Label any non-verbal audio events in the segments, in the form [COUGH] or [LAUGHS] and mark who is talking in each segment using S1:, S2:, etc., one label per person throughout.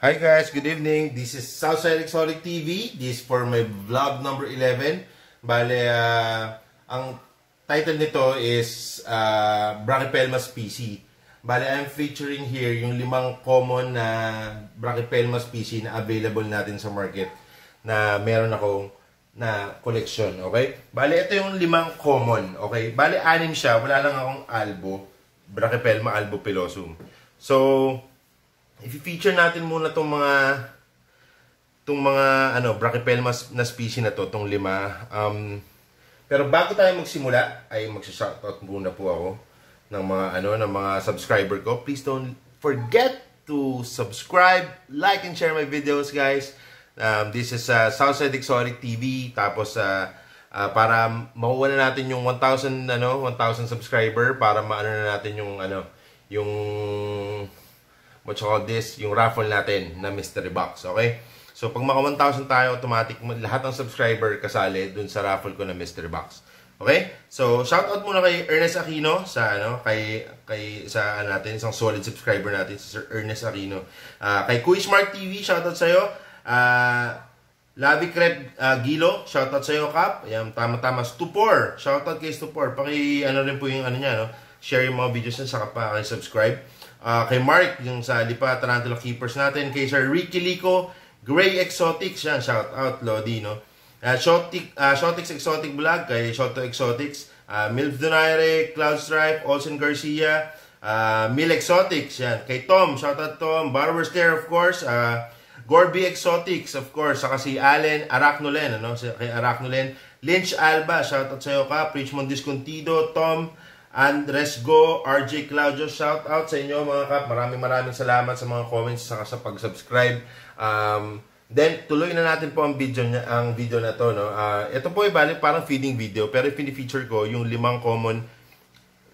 S1: Hi guys, good evening. This is Southside Exotic TV. This is for my vlog number 11. Bale, uh, ang title nito is uh, Brachypelma species. Bale, I'm featuring here yung limang common na Brachypelma species na available natin sa market na meron akong na collection, okay? Bale, ito yung limang common, okay? Bale, anim siya. Wala lang akong albo. Brachypelma albo pilosum. So, i-feature natin muna tong mga tong mga ano Brachypelma na species na to, tong lima. Um, pero bago tayo magsimula, ay magsa-shoutout muna po ako ng mga ano ng mga subscriber ko. Please don't forget to subscribe, like and share my videos, guys. Um, this is uh, Southside Exotic TV. Tapos uh, uh, para makuha na natin yung 1,000 ano, 1,000 subscriber para maano na natin yung ano, yung what you this, yung raffle natin na mystery box, okay? So, pag maka 1,000 tayo, automatic, lahat ng subscriber kasali dun sa raffle ko na mystery box. Okay? So, shout out muna kay Ernest Aquino sa ano, kay kay sa ano natin, isang solid subscriber natin si Sir Ernest Aquino. Uh, kay Kuy Smart TV, shout out sa iyo. Uh, Lavi Crep uh, Gilo, shout out sa iyo, Kap. Ayan, tama-tama. Stupor, shout out kay Stupor. Paki ano rin po yung ano niya, no? Share yung videos niya, saka pa kay subscribe. Uh, kay Mark, yung sa Lipa Tarantula Keepers natin. Kay Sir Ricky Lico, Gray Exotics, yan, shout out, Lodi, no? Uh, Shotic, uh, Shotix Exotic Vlog, kay Shoto Exotics, uh, Milf Donaire, Cloud Stripe, Olsen Garcia, uh, Mil Exotics, yan. Kay Tom, shout out Tom, Barber Stare, of course, uh, Gorby Exotics, of course, saka si Allen Arachnolen, ano, kay Arachnolen, Lynch Alba, shout out sa iyo ka, Richmond Discontido, Tom, Andres Go, RJ Claudio, shout out sa inyo mga kap. Maraming maraming salamat sa mga comments saka sa pag-subscribe. Um, then tuloy na natin po ang video niya, ang video na to no. Uh, ito po ay balik parang feeding video pero pini-feature ko yung limang common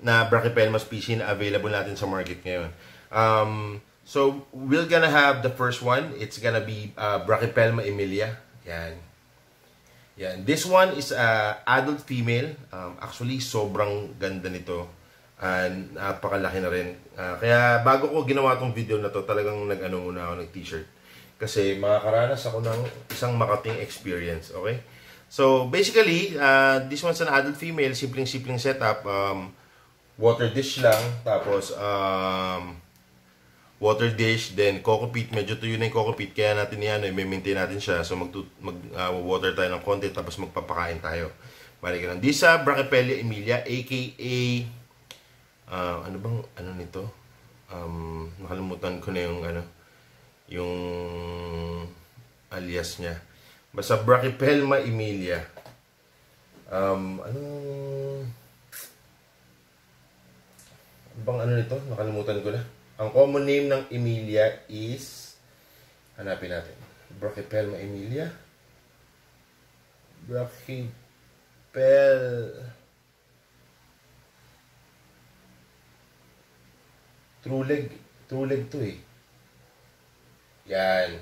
S1: na Brachypelma species na available natin sa market ngayon. Um, so we're gonna have the first one. It's gonna be uh, Brachypelma emilia. Yan. Yan. This one is uh, adult female. Um, actually, sobrang ganda nito. And napakalaki na rin. Uh, kaya bago ko ginawa tong video na to, talagang nag-ano muna ako ng t-shirt. Kasi makakaranas ako ng isang makating experience. Okay? So, basically, uh, this one's an adult female. Simpleng-simpleng setup. Um, water dish lang. Tapos, um, water dish, then coco peat, medyo tuyo na yung coco peat, kaya natin yan, eh, may maintain natin siya. So mag, mag uh, water tayo ng konti, tapos magpapakain tayo. Balik ka lang. Disa Brachypelia emilia, aka, uh, ano bang, ano nito? Um, nakalimutan ko na yung, ano, yung alias niya. Basta Brachypelma emilia. Um, ano, ano bang ano nito? Nakalimutan ko na. Ang common name ng Emilia is hanapin natin. Brachypelma Emilia. Brachypel True leg. True leg to eh. Yan.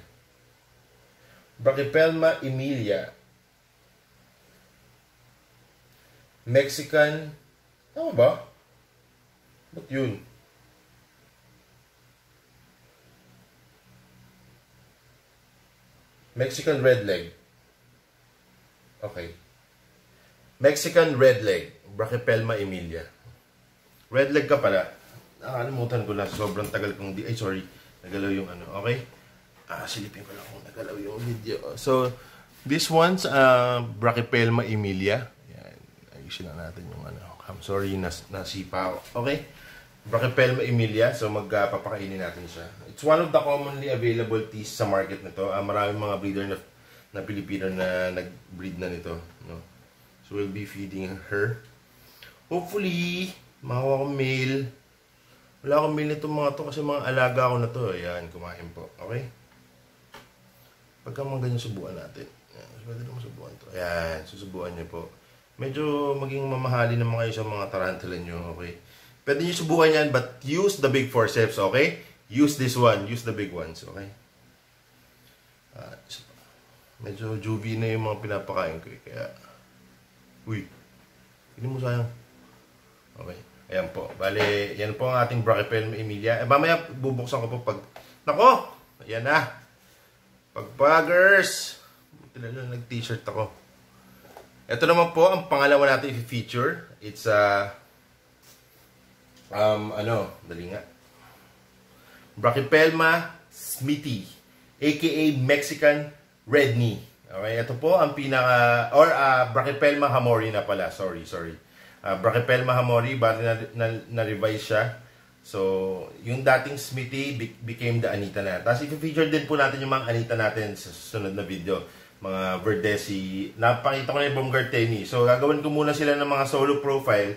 S1: Brachypelma Emilia. Mexican. Tama ba? Ba't yun? Mexican red leg. Okay. Mexican red leg. Brachypelma emilia. Red leg ka pala. Nakalimutan ko na. Sobrang tagal kong di... Ay, sorry. Nagalaw yung ano. Okay? Ah, silipin ko lang kung nagalaw yung video. So, this one's uh, Brachypelma emilia. Yan. Ayusin na natin yung ano. I'm sorry, nas nasipa ako. Okay? Brachypelma emilia. So, magpapakainin natin siya. It's one of the commonly available teas sa market nito. Uh, maraming mga breeder na, na Pilipino na nag-breed na nito. No? So, we'll be feeding her. Hopefully, makuha ko male. Wala akong male nito mga to kasi mga alaga ko na to. Ayan, kumain po. Okay? Pagka mga ganyan subuan natin. Ayan, pwede naman subuan to. Ayan, susubuan niyo po. Medyo maging mamahali naman kayo sa mga tarantula nyo. Okay? Pwede nyo subukan yan, but use the big forceps, okay? Use this one. Use the big ones, okay? Uh, medyo juvie na yung mga pinapakain ko, eh, kaya... Uy! Hindi mo sayang. Okay. Ayan po. Bale, yan po ang ating Brachypelma Emilia. Eh, mamaya bubuksan ko po pag... Nako! Ayan na. Pagpagers. Buti na nag-t-shirt ako. Ito naman po ang pangalawa natin i-feature. It's a um, ano, dali nga. Brachypelma smithy, aka Mexican red knee. Okay, ito po ang pinaka, or uh, Brachypelma hamori na pala. Sorry, sorry. Uh, Brachypelma hamori, bali na, na, na-revise siya. So, yung dating Smithy be- became the Anita na. Tapos i-feature din po natin yung mga Anita natin sa sunod na video. Mga Verdesi. Napakita ko na yung Baumgarteni. So, gagawin ko muna sila ng mga solo profile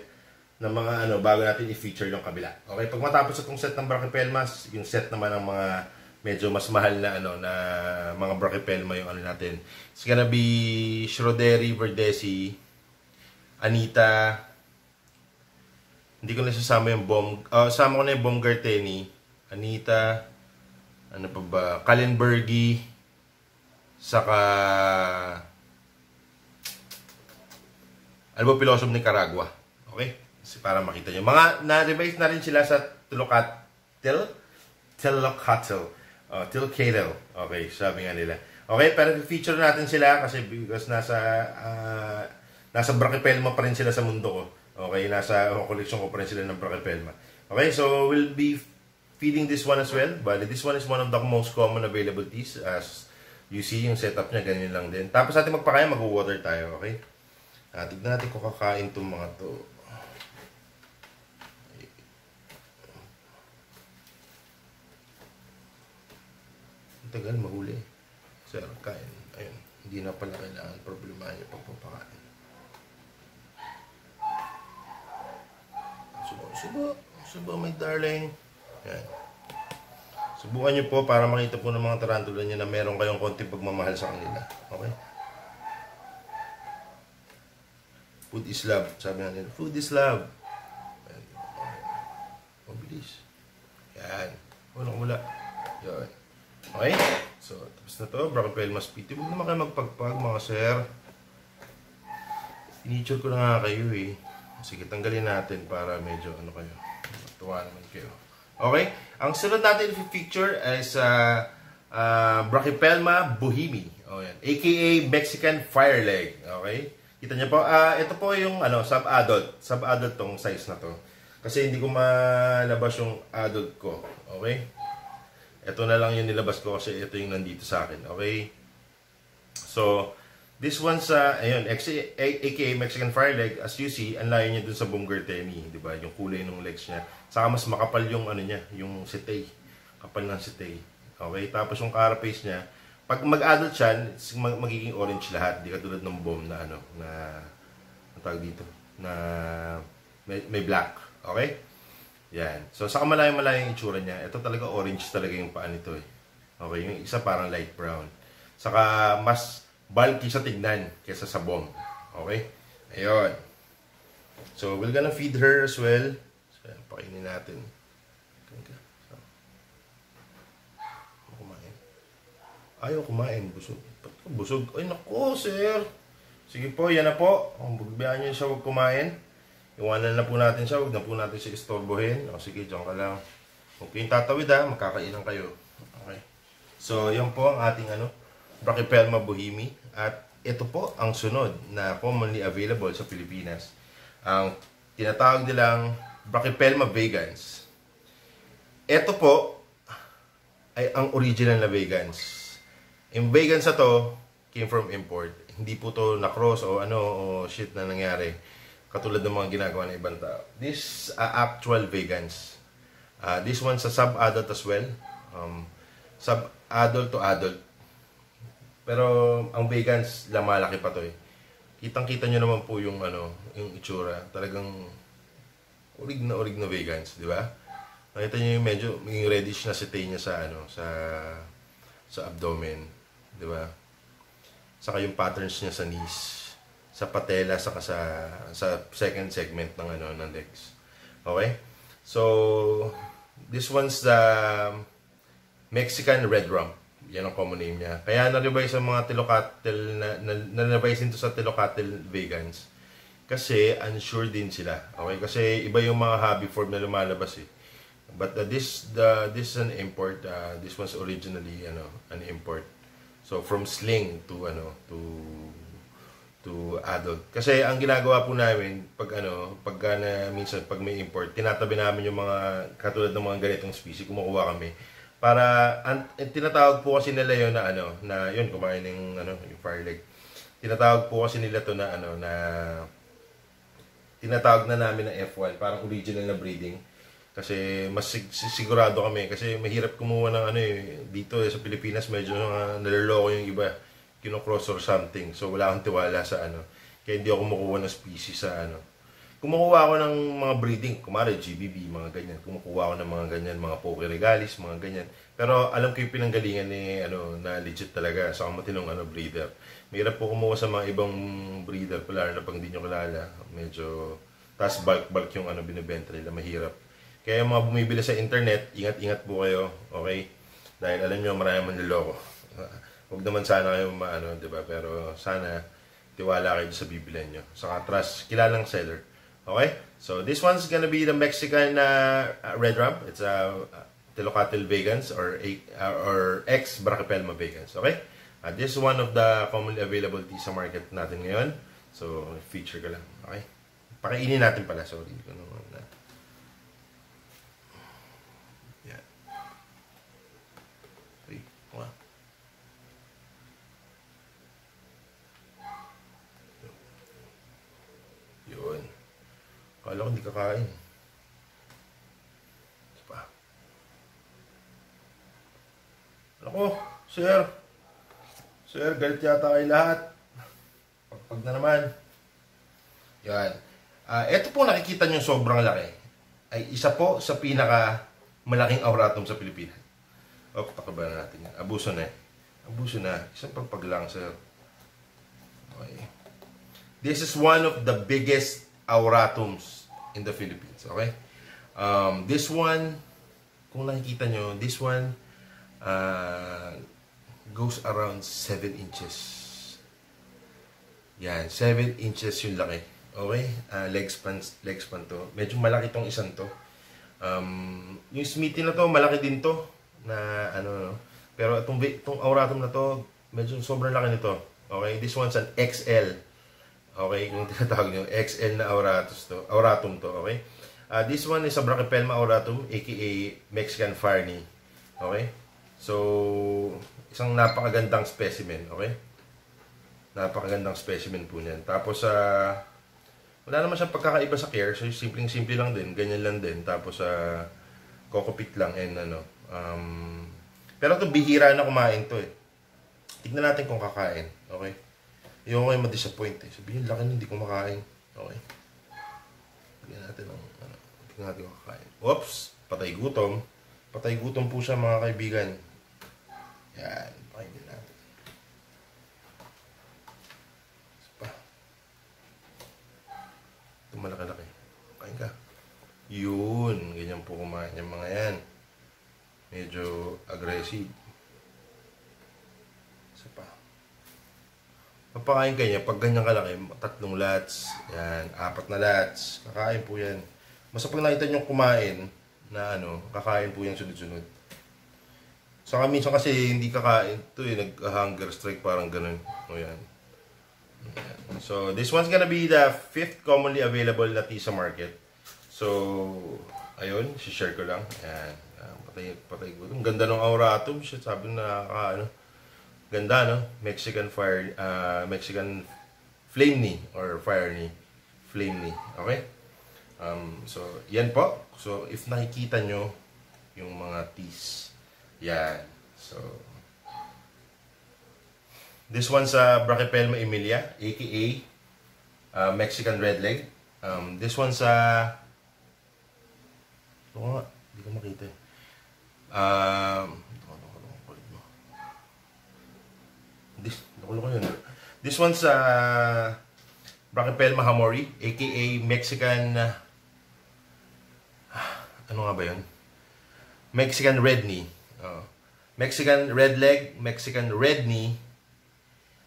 S1: ng mga ano bago natin i-feature yung kabila. Okay, pag matapos itong set ng Brachypelmas, yung set naman ng mga medyo mas mahal na ano na mga Brachypelma yung ano natin. It's gonna be Schroderi, Verdesi, Anita, hindi ko na sasama yung bomb, uh, sama ko na yung bomb Garteni, Anita, ano pa ba, Kalenbergi, saka ano ba Pilosom Nicaragua. Okay? Kasi para makita nyo. Mga na-revise na rin sila sa Tulucatil. Tulucatil. Uh, Tilcatel. Okay, sabi nga nila. Okay, pero feature natin sila kasi because nasa uh, nasa Brachypelma pa rin sila sa mundo ko. Okay, nasa oh, collection ko pa rin sila ng Brachypelma. Okay, so we'll be feeding this one as well. But this one is one of the most common available teas. As you see, yung setup niya, ganyan lang din. Tapos natin magpakaya, mag-water tayo, okay? Uh, tignan natin kung kakain itong mga to. Tagal mahuli. Sir, kain. Ayun. Hindi na pala kailangan problema niya pagpapakain. Subo, subo. Subo, my darling. Yan. Subukan niyo po para makita po ng mga tarantula niya na meron kayong konti pagmamahal sa kanila. Okay? Food is love. Sabi nga nila, food is love. Yan. Mabilis. Yan. Walang wala. Yan. Okay? So, tapos na to. Brachypel mas piti. Huwag naman kayo magpagpag, mga sir. Finiture ko na nga kayo eh. Sige, tanggalin natin para medyo ano kayo. Matuwa naman kayo. Okay? Ang sunod natin i-feature is uh, uh, Brachypelma buhimi. Oh, yan. AKA Mexican Fire Leg. Okay? Kita niyo po, uh, ito po yung ano, sub-adult. Sub-adult tong size na to. Kasi hindi ko malabas yung adult ko. Okay? Ito na lang yung nilabas ko kasi ito yung nandito sa akin. Okay? So, this one sa, ayun, aka Mexican Fire Leg, as you see, ang layo niya dun sa Bumgarteni, di ba? Yung kulay ng legs niya. Saka mas makapal yung ano niya, yung sitay. Kapal ng sitay. Okay? Tapos yung carapace niya, pag mag-adult siya, magiging orange lahat. Di katulad ng bomb na ano, na, ang tawag dito, na may, may black. Okay? Yan. So, sa kamalayo-malayo yung itsura niya, ito talaga orange talaga yung paa nito eh. Okay, yung isa parang light brown. Saka, mas bulky sa tignan kaysa sa bomb. Okay? Ayun. So, we're gonna feed her as well. So, yan, pakainin natin. So, kumain. Ayaw kumain. Busog. Busog. Ay, nako, sir. Sige po, yan na po. Kung bugbayaan niyo siya huwag kumain. Iwanan na po natin siya. Huwag na po natin siya istorbohin. O sige, dyan ka lang. Huwag kayong tatawid ha. Magkakainan kayo. Okay. So, yan po ang ating ano, Brachypelma bohemi. At ito po ang sunod na commonly available sa Pilipinas. Ang tinatawag nilang Brachypelma vegans. Ito po ay ang original na vegans. Yung vegans na to came from import. Hindi po to na-cross o ano o shit na nangyari katulad ng mga ginagawa ng ibang tao. This uh, actual vegans. Uh, this one sa sub-adult as well. Um, sub-adult to adult. Pero ang vegans, lamalaki pa to eh. Kitang-kita nyo naman po yung ano, yung itsura. Talagang orig na orig na vegans, di ba? Nakita niyo yung medyo yung reddish na sitay niya sa ano, sa sa abdomen, di ba? Saka yung patterns niya sa knees sa patela saka sa sa second segment ng ano ng legs. Okay? So this one's the Mexican red rump. Yan ang common name niya. Kaya na-revise sa mga Tilocatil na, na, na-revise nito sa Tilocatil vegans. Kasi unsure din sila. Okay? Kasi iba yung mga hobby form na lumalabas eh. But uh, this the this is an import. Uh, this was originally ano, an import. So from sling to ano to to adult. Kasi ang ginagawa po namin pag ano, pag na minsan pag may import, tinatabi namin yung mga katulad ng mga ganitong species, kumukuha kami. Para an, eh, tinatawag po kasi nila yon na ano, na yun kumain ng ano, yung fire leg. Tinatawag po kasi nila to na ano na tinatawag na namin na F1, parang original na breeding. Kasi mas sig- sigurado kami kasi mahirap kumuha ng ano eh dito eh, sa Pilipinas medyo uh, naloloko yung iba kinocross or something. So wala akong tiwala sa ano. Kaya hindi ako kumukuha ng species sa ano. Kumukuha ako ng mga breeding, kumare GBB, mga ganyan. Kumukuha ako ng mga ganyan, mga poke regalis, mga ganyan. Pero alam ko yung pinanggalingan ni ano na legit talaga sa so, matinong ano breeder. Mahirap po kumuha sa mga ibang breeder, lalo na pang hindi nyo kilala. Medyo tas bulk bulk yung ano binebenta nila, mahirap. Kaya mga bumibili sa internet, ingat-ingat po kayo, okay? Dahil alam nyo, marami manloloko. [LAUGHS] Huwag naman sana kayo maano, di ba? Pero sana tiwala kayo sa bibilan nyo. Saka trust, kilalang seller. Okay? So, this one's gonna be the Mexican uh, red rump. It's a uh, Telocatil vegans or uh, or ex Brachypelma vegans. Okay? Uh, this is one of the commonly available tea sa market natin ngayon. So, feature ka lang. Okay? Pakainin natin pala. Sorry. Ano, na. Kala ko hindi kakain. Pa. Ako, sir. Sir, galit yata kayo lahat. Pagpag na naman. Yan. Uh, ito po nakikita nyo sobrang laki. Ay isa po sa pinaka malaking auratum sa Pilipinas. O, pakabalan natin yan. Abuso na eh. Abuso na. Isang pagpag lang, sir. Okay. This is one of the biggest auratums in the Philippines. Okay? Um, this one, kung nakikita nyo, this one uh, goes around 7 inches. Yan, 7 inches yung laki. Okay? Uh, leg span, leg span to. Medyo malaki tong isang to. Um, yung Smithy na to, malaki din to. Na ano, no? Pero itong, itong auratum na to, medyo sobrang laki nito. Okay? This one's an XL. Okay, yung tinatawag nyo, XL na auratus to, auratum to, okay? Uh, this one is a Brachypelma auratum, aka Mexican Farney. Okay? So, isang napakagandang specimen, okay? Napakagandang specimen po niyan. Tapos, uh, wala naman siyang pagkakaiba sa care, so simpleng-simple lang din, ganyan lang din. Tapos, uh, kokopit lang, and ano, um, pero to bihira na kumain to eh. Tignan natin kung kakain, okay? Yung kayo ma-disappoint eh. Sabihin, laki hindi kumakain. Okay. Bigyan natin ng, ano, tingnan natin kung kakain. Oops! Patay gutom. Patay gutom po siya mga kaibigan. Yan. Pakinggan natin. Isa pa. Ito malaki-laki. Kain ka. Yun. Ganyan po kumain yung mga yan. Medyo aggressive. Isa pa. Papakain kanya, pag ganyan kalaki, tatlong lats, yan, apat na lats, kakain po yan. Basta pag nakita nyo kumain, na ano, kakain po yan sunod-sunod. Saka minsan kasi hindi kakain to eh, nag-hunger strike parang ganun. O yan. So, this one's gonna be the fifth commonly available na tea sa market. So, ayun, si-share ko lang. Ayan. Uh, patay, patay ko. Ang ganda ng auratum. Shit, sabi na, ano, Ganda, no? Mexican fire, uh, Mexican flame ni or fire ni flame ni. Okay? Um, so, yan po. So, if nakikita nyo yung mga teas, yan. So, this one's uh, Brachypelma emilia, aka uh, Mexican red leg. Um, this one's uh, ito nga, hindi ko makita eh. Um, This, nakulo ko yun. This one's uh, Brachypelma hamori, aka Mexican, uh, ano nga ba yun? Mexican red knee. Uh, Mexican red leg, Mexican red knee,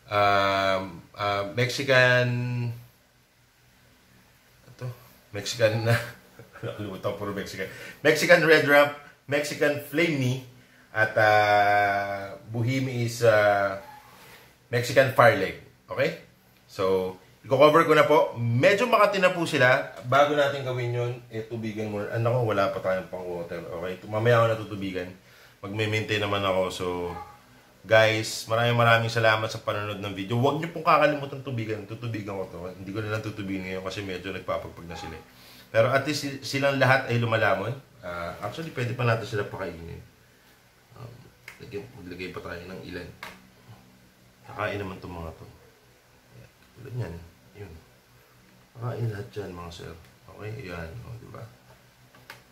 S1: um, uh, Mexican, ito, Mexican, [LAUGHS] Nakalimutan puro Mexican. Mexican Red Ramp, Mexican Flame Me, at uh, Buhimi is uh, Mexican Fire Leg. Okay? So, i-cover ko na po. Medyo makati na po sila. Bago natin gawin yun, eh, tubigan mo. Ano ko, wala pa tayong pang water. Okay? Mamaya ako natutubigan. Magme-maintain naman ako. So, guys, maraming maraming salamat sa panonood ng video. Huwag niyo pong kakalimutan tubigan. Tutubigan ko to. Hindi ko na lang tutubigan ngayon kasi medyo nagpapagpag na sila. Pero at least silang lahat ay lumalamon. Uh, actually, pwede pa natin sila pakainin. Um, maglagay pa tayo ng ilan. Kakain naman itong mga to. Tulad yan. Yun. Pakain lahat dyan mga sir. Okay? Yan. O, di ba?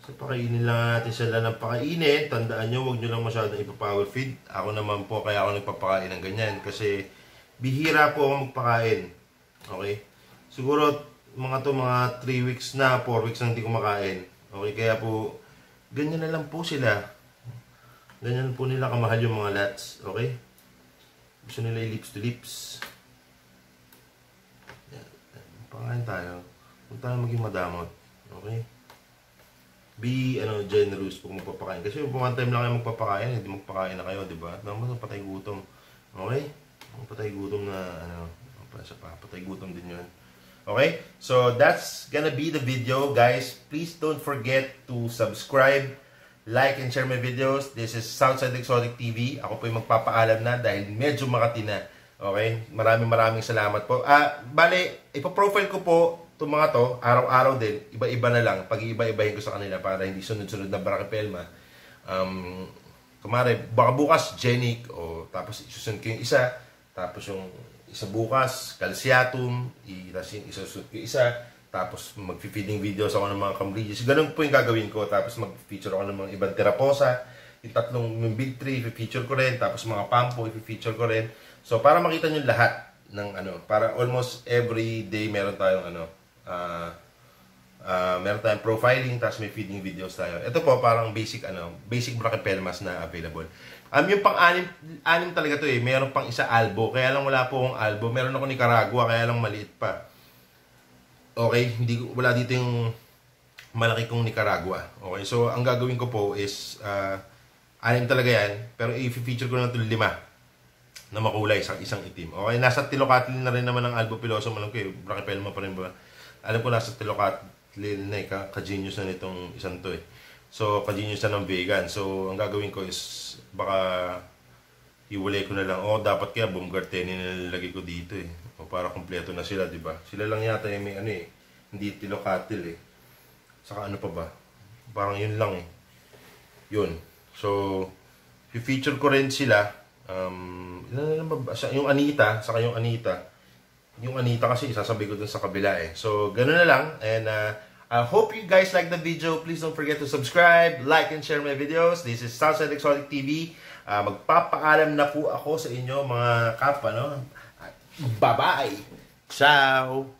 S1: So, pakainin lang natin sila ng pakainin. Tandaan nyo, huwag nyo lang masyadong ipapower feed. Ako naman po, kaya ako nagpapakain ng ganyan. Kasi, bihira po ako magpakain. Okay? Siguro, mga to mga 3 weeks na, 4 weeks na hindi kumakain. Okay? Kaya po, ganyan na lang po sila. Ganyan po nila kamahal yung mga lats. Okay? Gusto nila lips to lips. Pakain tayo. Huwag tayo maging madamot. Okay? Be, ano, generous pag magpapakain. Kasi kung one time lang kayo magpapakain, hindi magpakain na kayo, di ba? Naman patay gutom. Okay? Patay gutom na, ano, patay gutom din yun. Okay? So, that's gonna be the video, guys. Please don't forget to subscribe, like, and share my videos. This is Southside Exotic TV. Ako po yung magpapaalam na dahil medyo makati na. Okay? Maraming maraming salamat po. Ah, bale, ipo-profile ko po itong mga to, araw-araw din, iba-iba na lang, pag-iiba-ibahin ko sa kanila para hindi sunod-sunod na Brachypelma. Um, kumare, baka bukas, Genic, o tapos isusunod ko yung isa, tapos yung isa bukas, Calciatum, isusunod ko yung isa, tapos mag-feeding videos ako ng mga Cambridges. Ganun po yung gagawin ko. Tapos mag-feature ako ng mga ibang Teraposa. Yung tatlong yung Big 3, i-feature ko rin. Tapos mga Pampo, i-feature ko rin. So, para makita nyo lahat ng ano, para almost every day meron tayong ano, uh, uh, meron tayong profiling, tapos may feeding videos tayo. Ito po, parang basic, ano, basic brachypelmas na available. Um, yung pang-anim, anim talaga to eh. Meron pang isa albo, kaya lang wala po akong albo. Meron ako Nicaragua, kaya lang maliit pa. Okay, hindi wala dito yung malaki kong Nicaragua. Okay, so ang gagawin ko po is, uh, anim talaga yan, pero i-feature ko na ito lima na makulay sa isang itim. Okay, nasa Tilocatlin na rin naman ang Albo Piloso. Malam ko eh, Brachypelma pa rin ba? Alam ko nasa Tilocatlin na eh, ka-genius na nitong isang to eh. So, ka-genius na ng vegan. So, ang gagawin ko is, baka iwalay ko na lang. Oh, dapat kaya Baumgarteni na nilalagay ko dito eh. O, para kompleto na sila, di ba? Sila lang yata yung may ano eh. Hindi Tilocatl eh. Saka ano pa ba? Parang yun lang eh. Yun. So, i-feature ko rin sila um, yung Anita, saka yung Anita, yung Anita kasi isasabi ko dun sa kabila eh. So, ganun na lang. And uh, I hope you guys like the video. Please don't forget to subscribe, like, and share my videos. This is Southside Exotic TV. Uh, magpapaalam na po ako sa inyo mga kapwa, no? Bye-bye! Ciao!